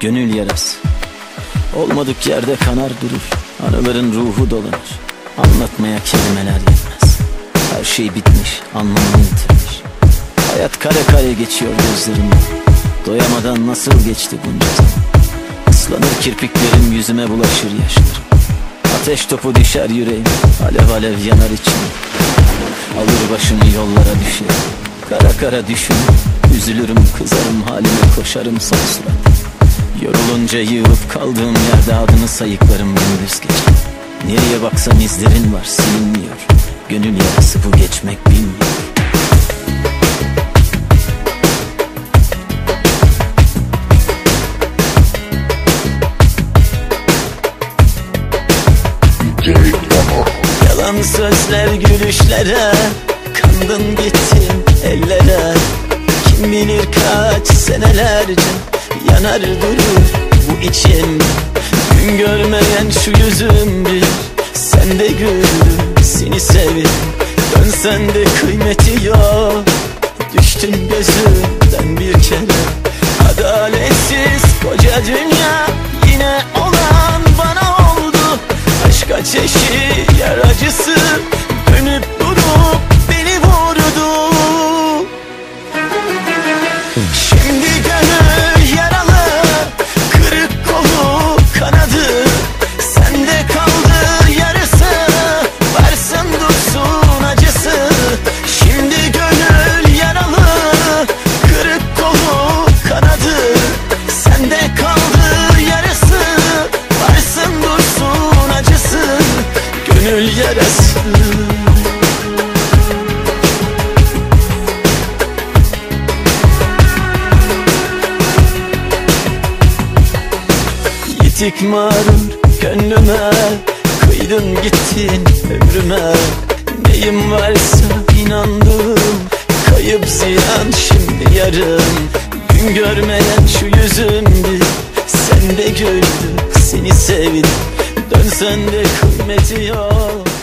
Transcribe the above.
gönül yarası. Olmadık yerde kanar durur Anıların ruhu dolanır. Anlatmaya kelimeler yetmez. Her şey bitmiş anlamını yitirmiş Hayat kare kare geçiyor gözlerimden Doyamadan nasıl geçti bunca zaman? Islanır kirpiklerim yüzüme bulaşır yaşlarım. Ateş topu düşer yüreğim Alev alev yanar içim Alır başını yollara düşer Kara kara düşünür Üzülürüm kızarım halime koşarım son Yorulunca yığılıp kaldığım yerde adını sayıklarım gündüz gece. Nereye baksam izlerin var silinmiyor. Gönül yarası bu geçmek bilmiyor. Yalan sözler gülüşlere Kandın gittin ellere. Kim bilir kaç senelerce Yanar durur bu içim. Gün görmeyen şu yüzüm bir Sen de güldün seni sevdim Dönsen de kıymeti yok. Düştün gözümden Yarası Yitik mağrur gönlüme Kıydın gittin ömrüme. Neyim varsa inandım Kayıp ziyan şimdi yarım Gün görmeyen şu yüzümdü Sen de güldün seni sevdim. Dönsen de kıymeti yok